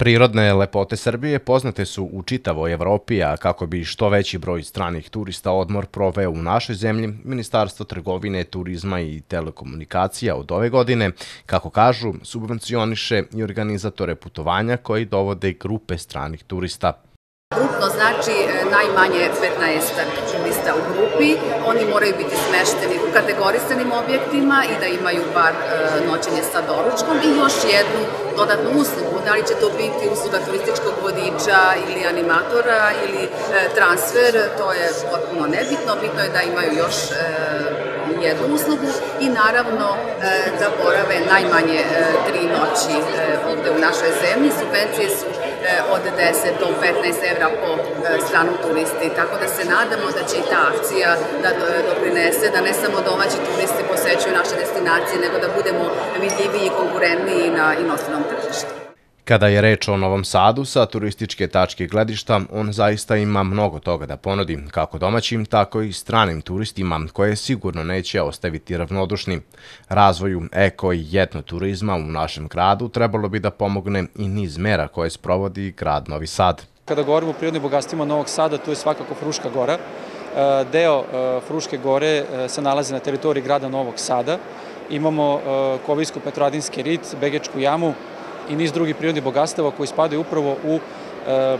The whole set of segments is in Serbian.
Prirodne lepote Srbije poznate su u čitavoj Evropi, a kako bi što veći broj stranih turista odmor proveo u našoj zemlji, Ministarstvo trgovine, turizma i telekomunikacija od ove godine, kako kažu, subvencioniše i organizatore putovanja koji dovode grupe stranih turista. Grupno znači e, najmanje 15 turista u grupi. Oni moraju biti smešteni u kategorisanim objektima i da imaju bar e, noćenje sa doručkom i još jednu dodatnu uslugu. Da li će to biti usluga turističkog vodiča ili animatora ili e, transfer, to je potpuno nebitno. Bitno je da imaju još jednu uslugu i naravno da borave najmanje tri noći ovde u našoj zemlji. Subvencije su od 10 do 15 evra po stranom turisti, tako da se nadamo da će i ta akcija da doprinese da ne samo domaći turisti posećuju naše destinacije, nego da budemo vidljiviji i konkurentniji na inostranom tržištu. Kada je reč o Novom Sadu, sa turističke tačke gledišta, on zaista ima mnogo toga da ponudi, kako domaćim, tako i stranim turistima, koje sigurno neće ostaviti ravnodušni. Razvoju eko i jetno turizma u našem gradu trebalo bi da pomogne i niz mera koje sprovodi grad Novi Sad. Kada govorimo o prirodnim bogatstvima Novog Sada, tu je svakako Fruška gora. E, deo e, Fruške gore e, se nalazi na teritoriji grada Novog Sada. Imamo Kovijsko-Petroadinski rit, Begečku jamu, i niz drugih prirodnih bogatstava koji spadaju upravo u e, e,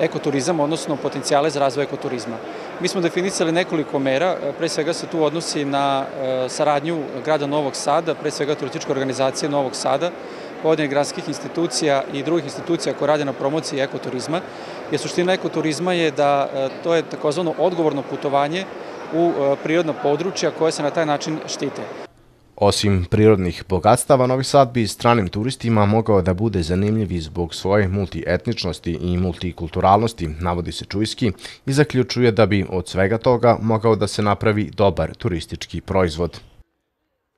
ekoturizam, odnosno potencijale za razvoj ekoturizma. Mi smo definisali nekoliko mera, pre svega se tu odnosi na e, saradnju grada Novog Sada, pre svega turističke organizacije Novog Sada, povodine gradskih institucija i drugih institucija koje rade na promociji ekoturizma. Jer suština ekoturizma je da to je takozvano odgovorno putovanje u prirodna područja koje se na taj način štite. Osim prirodnih bogatstava, Novi Sad bi stranim turistima mogao da bude zanimljiv zbog svoje multietničnosti i multikulturalnosti, navodi se Čujski, i zaključuje da bi od svega toga mogao da se napravi dobar turistički proizvod.